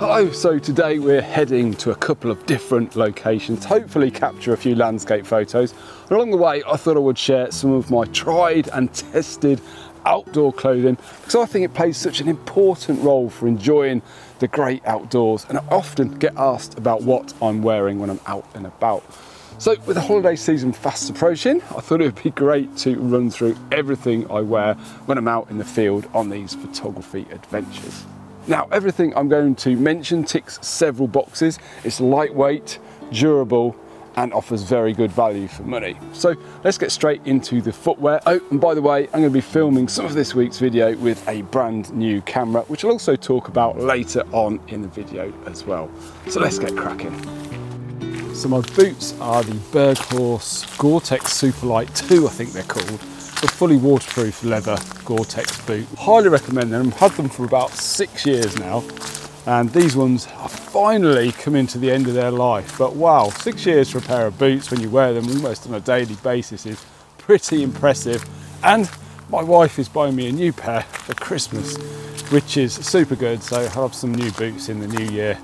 Hello, so today we're heading to a couple of different locations, hopefully capture a few landscape photos. Along the way, I thought I would share some of my tried and tested outdoor clothing because I think it plays such an important role for enjoying the great outdoors. And I often get asked about what I'm wearing when I'm out and about. So with the holiday season fast approaching, I thought it would be great to run through everything I wear when I'm out in the field on these photography adventures. Now, everything I'm going to mention ticks several boxes. It's lightweight, durable, and offers very good value for money. So let's get straight into the footwear. Oh, and by the way, I'm going to be filming some of this week's video with a brand new camera, which I'll also talk about later on in the video as well. So let's get cracking. So my boots are the Berghaus Gore-Tex Superlight 2, I think they're called a fully waterproof leather Gore-Tex boot. Highly recommend them. I've had them for about six years now. And these ones are finally coming to the end of their life. But wow, six years for a pair of boots when you wear them almost on a daily basis is pretty impressive. And my wife is buying me a new pair for Christmas, which is super good. So I'll have some new boots in the new year.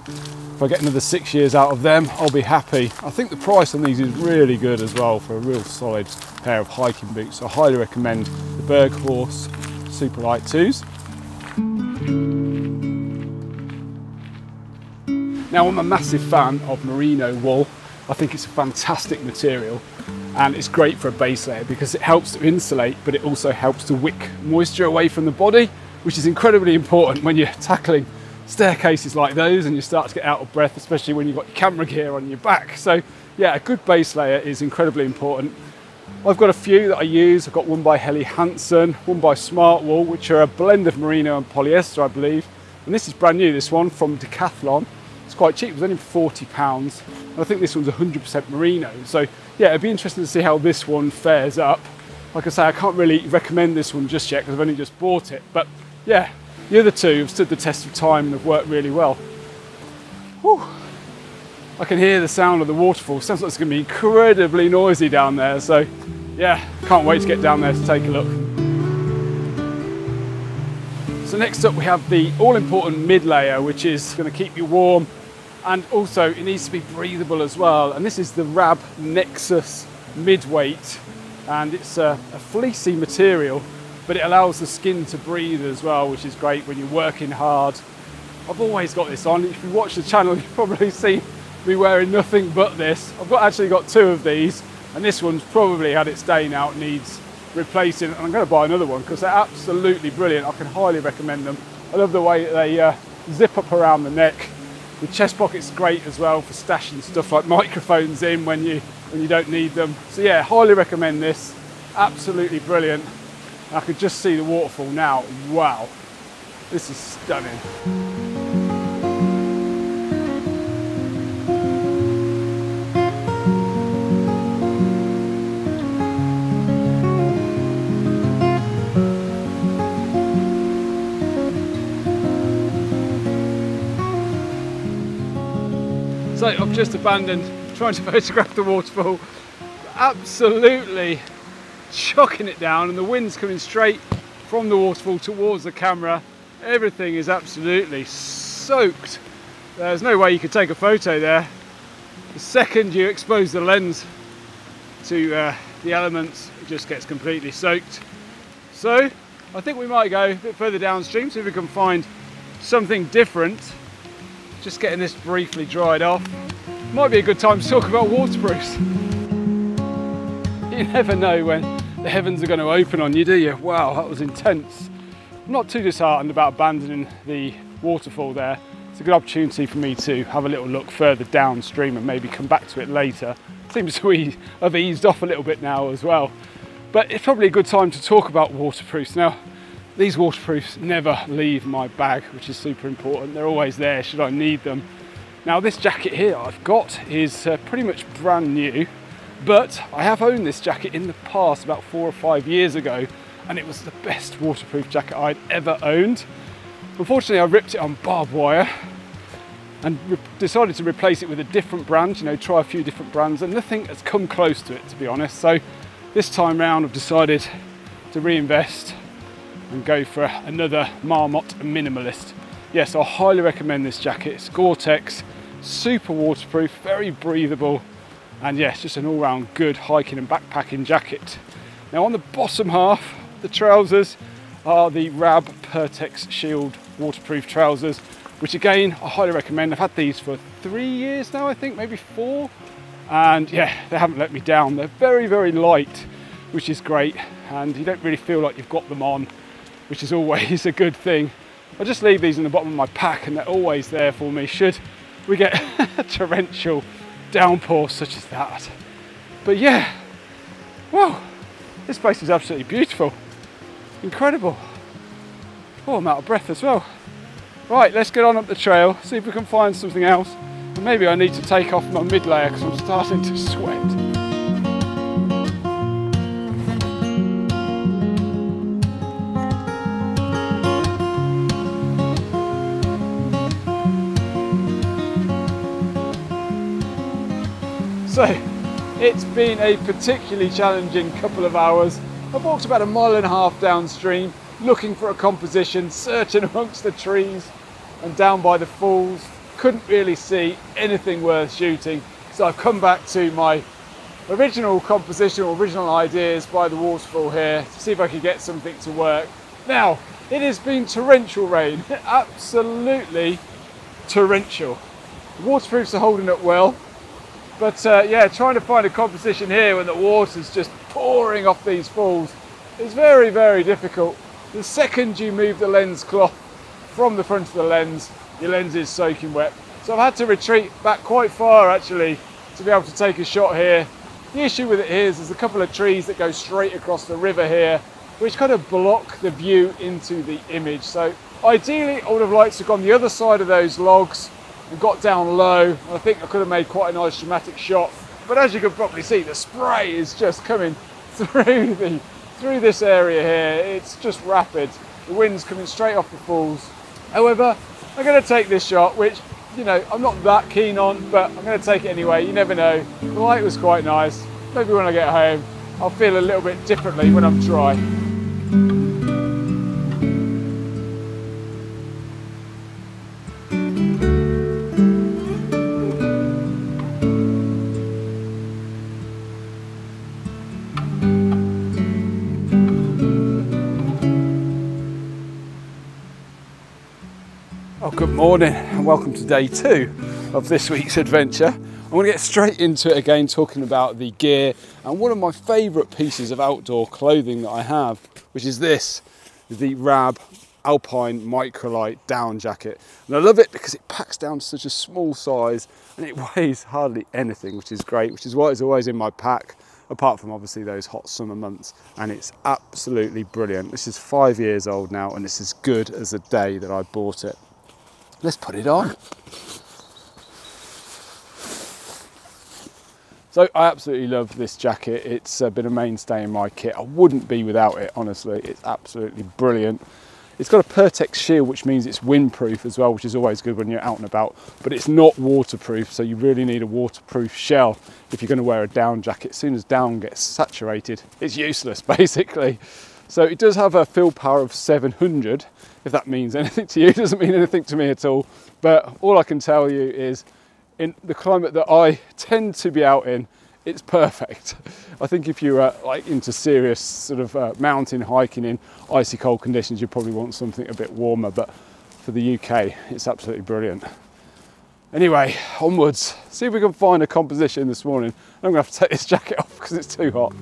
If I get another six years out of them, I'll be happy. I think the price on these is really good as well for a real solid pair of hiking boots. So I highly recommend the Berghaus Superlight 2s. Now I'm a massive fan of merino wool. I think it's a fantastic material and it's great for a base layer because it helps to insulate but it also helps to wick moisture away from the body which is incredibly important when you're tackling staircases like those and you start to get out of breath, especially when you've got camera gear on your back. So yeah, a good base layer is incredibly important. I've got a few that I use. I've got one by Helly Hansen, one by Smartwool, which are a blend of merino and polyester, I believe. And this is brand new, this one from Decathlon. It's quite cheap, it was only 40 pounds. And I think this one's 100% merino. So yeah, it'd be interesting to see how this one fares up. Like I say, I can't really recommend this one just yet because I've only just bought it. But yeah, the other two have stood the test of time and have worked really well. Whew. I can hear the sound of the waterfall. Sounds like it's going to be incredibly noisy down there. So yeah, can't wait to get down there to take a look. So next up we have the all important mid layer, which is going to keep you warm and also it needs to be breathable as well. And this is the Rab Nexus midweight and it's a, a fleecy material but it allows the skin to breathe as well, which is great when you're working hard. I've always got this on. If you watch the channel, you've probably seen me wearing nothing but this. I've got actually got two of these, and this one's probably had its day now, it needs replacing. And I'm going to buy another one because they're absolutely brilliant. I can highly recommend them. I love the way they uh, zip up around the neck. The chest pocket's great as well for stashing stuff like microphones in when you when you don't need them. So yeah, highly recommend this. Absolutely brilliant. I could just see the waterfall now. Wow, this is stunning. So I've just abandoned trying to photograph the waterfall. Absolutely chucking it down and the wind's coming straight from the waterfall towards the camera. Everything is absolutely soaked. There's no way you could take a photo there. The second you expose the lens to uh, the elements, it just gets completely soaked. So I think we might go a bit further downstream, see if we can find something different. Just getting this briefly dried off. Might be a good time to talk about waterproofs. You never know when the heavens are going to open on you, do you? Wow, that was intense. I'm not too disheartened about abandoning the waterfall there. It's a good opportunity for me to have a little look further downstream and maybe come back to it later. Seems to have eased off a little bit now as well. But it's probably a good time to talk about waterproofs. Now, these waterproofs never leave my bag, which is super important. They're always there should I need them. Now this jacket here I've got is uh, pretty much brand new. But I have owned this jacket in the past, about four or five years ago, and it was the best waterproof jacket I'd ever owned. Unfortunately, I ripped it on barbed wire and decided to replace it with a different brand, you know, try a few different brands, and nothing has come close to it, to be honest. So this time round, I've decided to reinvest and go for another Marmot minimalist yes, I highly recommend this jacket. It's Gore-Tex, super waterproof, very breathable, and yes, just an all-round good hiking and backpacking jacket. Now on the bottom half, the trousers are the Rab Pertex Shield waterproof trousers, which again, I highly recommend. I've had these for three years now, I think, maybe four. And yeah, they haven't let me down. They're very, very light, which is great. And you don't really feel like you've got them on, which is always a good thing. I just leave these in the bottom of my pack and they're always there for me should we get torrential downpour such as that. But yeah, wow, this place is absolutely beautiful. Incredible. Oh, I'm out of breath as well. Right, let's get on up the trail, see if we can find something else. And maybe I need to take off my mid layer because I'm starting to sweat. So it's been a particularly challenging couple of hours. I've walked about a mile and a half downstream looking for a composition, searching amongst the trees and down by the falls. Couldn't really see anything worth shooting. So I've come back to my original composition or original ideas by the waterfall here to see if I could get something to work. Now, it has been torrential rain, absolutely torrential. The waterproofs are holding up well. But uh, yeah, trying to find a composition here when the water's just pouring off these falls is very, very difficult. The second you move the lens cloth from the front of the lens, your lens is soaking wet. So I've had to retreat back quite far actually to be able to take a shot here. The issue with it here is there's a couple of trees that go straight across the river here, which kind of block the view into the image. So ideally, I would have liked to have gone the other side of those logs and got down low. I think I could have made quite a nice dramatic shot. But as you can probably see, the spray is just coming through the through this area here. It's just rapid. The wind's coming straight off the falls. However, I'm going to take this shot, which you know I'm not that keen on, but I'm going to take it anyway. You never know. The light was quite nice. Maybe when I get home, I'll feel a little bit differently when I'm dry. Oh, good morning and welcome to day two of this week's adventure. I'm going to get straight into it again, talking about the gear and one of my favourite pieces of outdoor clothing that I have, which is this the Rab Alpine Microlight down jacket. And I love it because it packs down to such a small size and it weighs hardly anything, which is great, which is why it's always in my pack apart from obviously those hot summer months and it's absolutely brilliant this is five years old now and it's as good as the day that I bought it Let's put it on. So I absolutely love this jacket. It's uh, been a mainstay in my kit. I wouldn't be without it, honestly. It's absolutely brilliant. It's got a Pertex shield, which means it's windproof as well, which is always good when you're out and about, but it's not waterproof. So you really need a waterproof shell if you're gonna wear a down jacket. As soon as down gets saturated, it's useless basically. So it does have a fill power of 700. If that means anything to you, it doesn't mean anything to me at all. But all I can tell you is in the climate that I tend to be out in, it's perfect. I think if you're uh, like into serious sort of uh, mountain hiking in icy cold conditions, you probably want something a bit warmer. But for the UK, it's absolutely brilliant. Anyway, onwards. See if we can find a composition this morning. I'm gonna have to take this jacket off because it's too hot.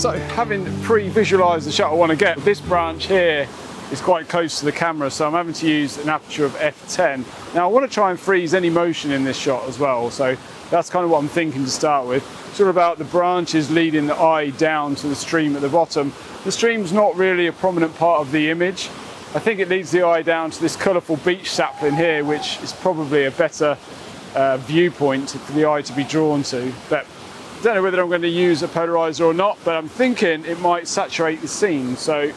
So having pre-visualized the shot I want to get, this branch here is quite close to the camera, so I'm having to use an aperture of f10. Now I want to try and freeze any motion in this shot as well, so that's kind of what I'm thinking to start with. Sort of about the branches leading the eye down to the stream at the bottom. The stream's not really a prominent part of the image. I think it leads the eye down to this colourful beech sapling here, which is probably a better uh, viewpoint for the eye to be drawn to. But don't know whether I'm going to use a polarizer or not, but I'm thinking it might saturate the scene. So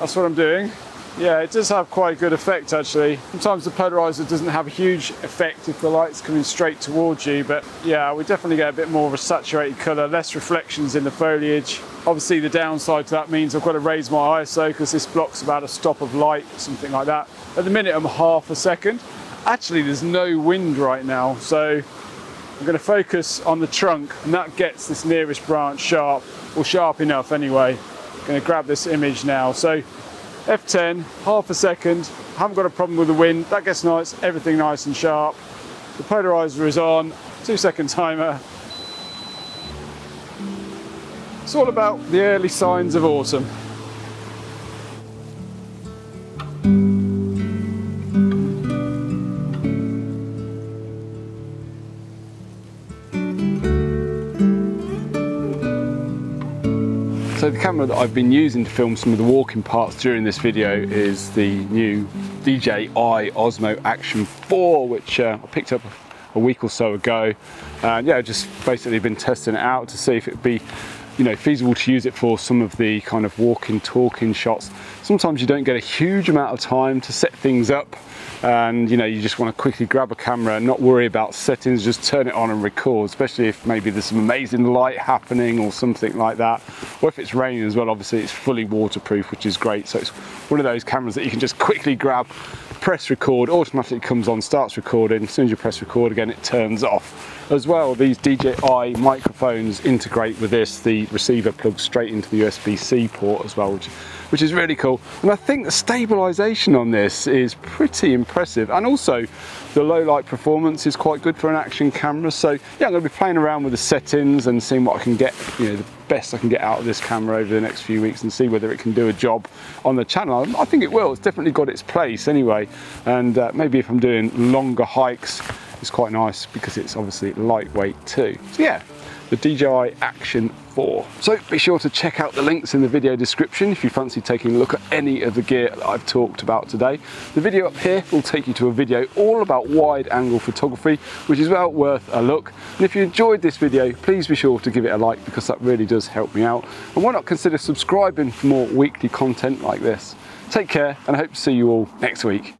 that's what I'm doing. Yeah, it does have quite a good effect actually. Sometimes the polarizer doesn't have a huge effect if the light's coming straight towards you, but yeah, we definitely get a bit more of a saturated colour, less reflections in the foliage. Obviously the downside to that means I've got to raise my ISO because this blocks about a stop of light, something like that. At the minute I'm half a second. Actually there's no wind right now, so I'm going to focus on the trunk and that gets this nearest branch sharp, or sharp enough anyway. I'm going to grab this image now. So F10, half a second, haven't got a problem with the wind, that gets nice, everything nice and sharp. The polarizer is on, two second timer. It's all about the early signs of autumn. The camera that I've been using to film some of the walking parts during this video is the new DJI Osmo Action 4, which uh, I picked up a week or so ago. And yeah, just basically been testing it out to see if it'd be you know, feasible to use it for some of the kind of walking, talking shots. Sometimes you don't get a huge amount of time to set things up and you know you just want to quickly grab a camera and not worry about settings just turn it on and record especially if maybe there's some amazing light happening or something like that or if it's raining as well obviously it's fully waterproof which is great so it's one of those cameras that you can just quickly grab press record automatically comes on starts recording. As soon as you press record again it turns off. As well these DJI microphones integrate with this. The receiver plugs straight into the USB-C port as well which which is really cool. And I think the stabilization on this is pretty impressive. And also the low light performance is quite good for an action camera. So yeah, I'm gonna be playing around with the settings and seeing what I can get, you know, the best I can get out of this camera over the next few weeks and see whether it can do a job on the channel. I think it will, it's definitely got its place anyway. And uh, maybe if I'm doing longer hikes, it's quite nice because it's obviously lightweight too. So yeah, the DJI Action 4. So be sure to check out the links in the video description if you fancy taking a look at any of the gear that I've talked about today. The video up here will take you to a video all about wide angle photography, which is well worth a look. And if you enjoyed this video, please be sure to give it a like because that really does help me out. And why not consider subscribing for more weekly content like this. Take care and I hope to see you all next week.